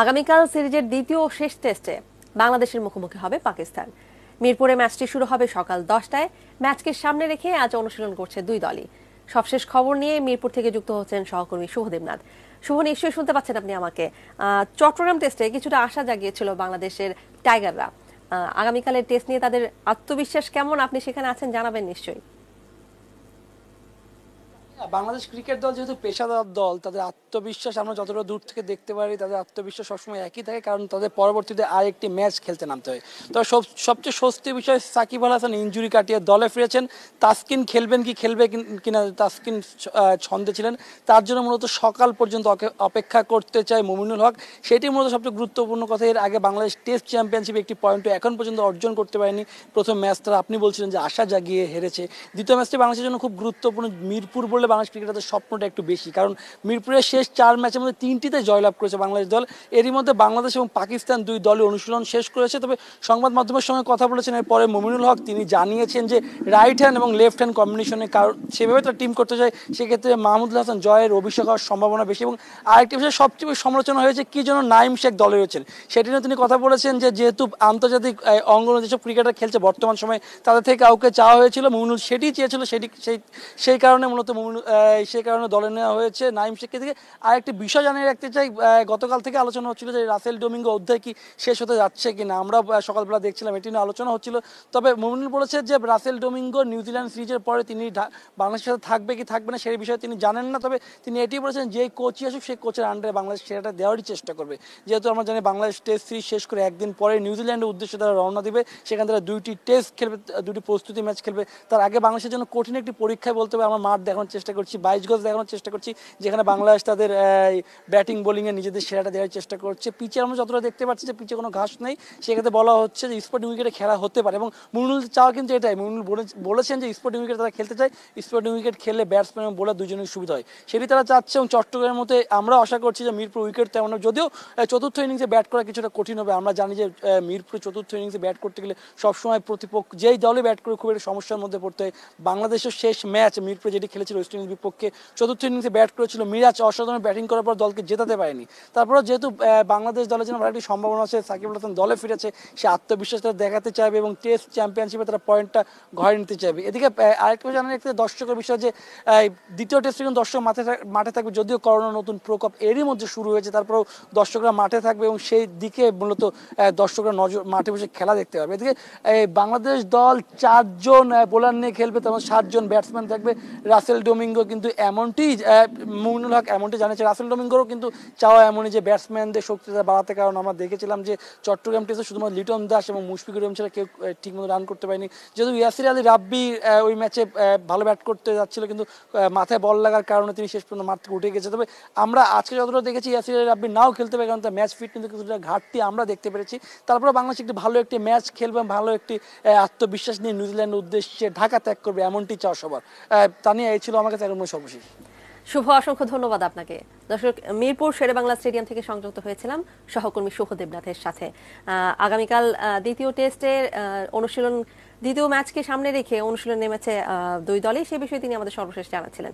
আগামীকাল সিরিজের দ্বিতীয় ও শেষ টেস্টে বাংলাদেশের মুখোমুখি হবে পাকিস্তান। মিরপুরে ম্যাচটি শুরু হবে সকাল দশটায়। ম্যাচকে সামনে রেখে আজ অনুশীলন করছে দুই দলই। সবশেষ খবর নিয়ে মিরপুর থেকে যুক্ত হচ্ছেন সহকর্মী শুভদেবনাথ শুভ, নিশ্চয়ই শুনতে পাচ্ছেন আপনি আমাকে। চট্টগ্রাম টেস্টে কিছুটা আশা জাগিয়েছিল বাংলাদেশের টাইগাররা। আগামীকালের টেস্ট নিয়ে তাদের আত্মবিশ্বাস কেমন? আপনি সেখানে আছেন, জানাবেন নিশ্চয়ই। বাংলাদেশ ক্রিকেট দল যেহেতু পেশাদার দল, তাদের আত্মবিশ্বাস আমরা যতটা দূর থেকে দেখতে পারি, তাদের আত্মবিশ্বাস সবসময় একই থাকে, কারণ তাদের পরবর্তীতে আর একটি ম্যাচ খেলতে নামতে হয়। তবে সব, সবচেয়ে স্বস্তির বিষয় সাকিব আল হাসান ইঞ্জুরি কাটিয়ে দলে ফিরেছেন। তাসকিন খেলবেন কি খেলবে কিন- কিনা তাসকিন ছন্দে ছিলেন। তার জন্য মূলত সকাল পর্যন্ত অপেক্ষা করতে চায় মুমিনুল হক। সেটি মূলত সবচেয়ে গুরুত্বপূর্ণ কথা। এর আগে বাংলাদেশ টেস্ট চ্যাম্পিয়নশিপ একটি পয়েন্ট এখন পর্যন্ত অর্জন করতে পারেনি। প্রথম ম্যাচ তারা আপনি বলছিলেন যে আশা জাগিয়ে হেরেছে। দ্বিতীয় ম্যাচটি বাংলাদেশের জন্য খুব গুরুত্বপূর্ণ। মিরপুর বললে বাংলাদেশ ক্রিকেটারদের স্বপ্নটা একটু বেশি। কারণ মিরপুরের শেষ চার ম্যাচের মধ্যে তিনটিতে জয়লাভ করেছে বাংলাদেশ দল। এরই মধ্যে বাংলাদেশ এবং পাকিস্তান দুই দলের অনুশীলন শেষ করেছে। তবে সংবাদ মাধ্যমের সঙ্গে কথা বলেছেন, এরপরে মমিনুল হক, তিনি জানিয়েছেন যে রাইট হ্যান্ড এবং লেফট হ্যান্ড কম্বিনেশনে কারণ সেভাবে তারা টিম করতে চায়, সেক্ষেত্রে মাহমুদুল হাসান জয়ের অভিষেক হওয়ার সম্ভাবনা বেশি এবং আরেকটি বিষয়ে সবচেয়ে বেশি সমালোচনা হয়েছে, কি জন্য নাইম শেখ দলে রয়েছেন। সেটি নিয়ে তিনি কথা বলেছেন যে যেহেতু আন্তর্জাতিক অঙ্গনে যেসব ক্রিকেটার খেলছে বর্তমান সময়ে, তাদের থেকে কাউকে চাওয়া হয়েছিল, মমিনুল সেটি চেয়েছিল, সেটি সেই সেই কারণে মূলত মমিনুল সেই কারণে দলে নেওয়া হয়েছে। নাইম শেখকে থেকে আরেকটি বিষয় জানিয়ে রাখতে চাই। গতকাল থেকে আলোচনা হচ্ছিল যে রাসেল ডোমিঙ্গো অধ্যায় কি শেষ হতে যাচ্ছে কিনা। আমরা সকালবেলা দেখছিলাম, এটি নিয়ে আলোচনা হচ্ছিল। তবে মমিনুল বলেছে যে রাসেল ডোমিঙ্গো নিউজিল্যান্ড সিরিজের পরে তিনি বাংলাদেশের সাথে থাকবে কি থাকবে না সেই বিষয়ে তিনি জানেন না। তবে তিনি এটি বলেছেন যে কোচই আসুক, সেই কোচের আন্ডারে বাংলাদেশ সেরাটা দেওয়ারই চেষ্টা করবে। যেহেতু আমরা জানি বাংলাদেশ টেস্ট সিরিজ শেষ করে একদিন পরে নিউজিল্যান্ডের উদ্দেশ্যে তারা রওনা দিবে। সেখানে তারা দুইটি টেস্ট খেলবে দুটি প্রস্তুতি ম্যাচ খেলবে। তার আগে বাংলাদেশের জন্য কঠিন একটি পরীক্ষায় বলতে হবে। আমার মাঠ দেখানোর চেষ্টা করছি, বাইশ গজ দেখানোর চেষ্টা করছি, যেখানে বাংলাদেশ তাদের ব্যাটিং বোলিংয়ে নিজেদের সেরাটা দেওয়ার চেষ্টা করছে। পিচে আমরা যতটা দেখতে পাচ্ছি যে পিচে কোনো ঘাস নেই, সেক্ষেত্রে বলা হচ্ছে যে স্পোর্টিং উইকেটে খেলা হতে পারে। এবং মুনুল চাওয়া কিন্তু এটাই মুনুল বলেছেন যে স্পোর্টিং উইকেট তারা খেলতে চায় স্পোর্টিং উইকেট খেললে ব্যাটসম্যান এবং বোলার দুজনের সুবিধা হয়। সেটি তারা চাচ্ছে এবং চট্টগ্রামের মধ্যে আমরা আশা করছি যে মিরপুর উইকেট তেমন যদিও চতুর্থ ইনিংসে ব্যাট করা কিছুটা কঠিন হবে, আমরা জানি যে মিরপুর চতুর্থ ইনিংসে ব্যাট করতে গেলে সবসময় প্রতিপক্ষ যেই দলে ব্যাট করে খুব একটা সমস্যার মধ্যে পড়তে হয়। বাংলাদেশের শেষ ম্যাচ মিরপুরে যেটি খেলেছিল ইন্ডিজ বিপক্ষে চতুর্থ ইনিংসে ব্যাট করেছিল মিরাজ। অসাধারণ ব্যাটিং করার পর দলকে জেতাতে পারেনি। তারপরে যেহেতু বাংলাদেশ দলের জন্য আরেকটি সম্ভাবনা আছে, সাকিব আল হাসান দলে ফিরেছে, সে আত্মবিশ্বাস তারা দেখাতে চাইবে এবং টেস্ট চ্যাম্পিয়নশিপে তারা পয়েন্টটা ঘরে নিতে চাইবে। এদিকে আরেকটা জানার একটা দর্শকের বিষয় যে দ্বিতীয় টেস্টে কিন্তু দর্শক মাঠে মাঠে থাকবে, যদিও করোনা নতুন প্রকোপ এরই মধ্যে শুরু হয়েছে, তারপরেও দর্শকরা মাঠে থাকবে এবং সেই দিকে মূলত দর্শকরা নজর, মাঠে বসে খেলা দেখতে পাবে এদিকে বাংলাদেশ দল চারজন বোলার নিয়ে খেলবে তেমন সাতজন ব্যাটসম্যান থাকবে, রাসেল ডোমিঙ্গো কিন্তু এমনটি মুমিনুল হক এমনটি জানিয়েছে রাসেল ডোমিঙ্গোরও কিন্তু চাওয়া এমনই যে ব্যাটসম্যানদের শক্তিটা বাড়াতে, কারণ আমরা দেখেছিলাম যে চট্টগ্রাম টেস্টে শুধুমাত্র লিটন দাস এবং মুশফিকুর রহিম ছাড়া কেউ ঠিকমতো রান করতে পারেনি। যেহেতু ইয়াসির আলী রাব্বি ওই ম্যাচে ভালো ব্যাট করতে যাচ্ছিল, কিন্তু মাথায় বল লাগার কারণে তিনি শেষ পর্যন্ত মাঠ থেকে উঠে গেছে। তবে আমরা আজকে যতটা দেখেছি, ইয়াসির আলী রাব্বি নাও খেলতে পারে, কারণ তার ম্যাচ ফিট কিন্তু কিছুটা ঘাটতি আমরা দেখতে পেরেছি। তারপরে বাংলাদেশ একটি ভালো একটি ম্যাচ খেলবে ভালো একটি আত্মবিশ্বাস নিয়ে নিউজিল্যান্ডের উদ্দেশ্যে ঢাকা ত্যাগ করবে, এমনটি চাও সবার। তা নিয়ে এই ছিল আমার কাছে এখন সর্বশেষ। শুভ, অসংখ্য ধন্যবাদ আপনাকে। দর্শক, মিরপুর শেরে বাংলা স্টেডিয়াম থেকে সংযুক্ত হয়েছিলাম সহকর্মী শুভ দেবনাথের সাথে। আগামীকাল দ্বিতীয় টেস্টের অনুশীলন, দ্বিতীয় ম্যাচকে সামনে রেখে অনুশীলন নেমেছে দুই দলে সে বিষয়ে তিনি আমাদের সর্বশেষ জানাচ্ছিলেন।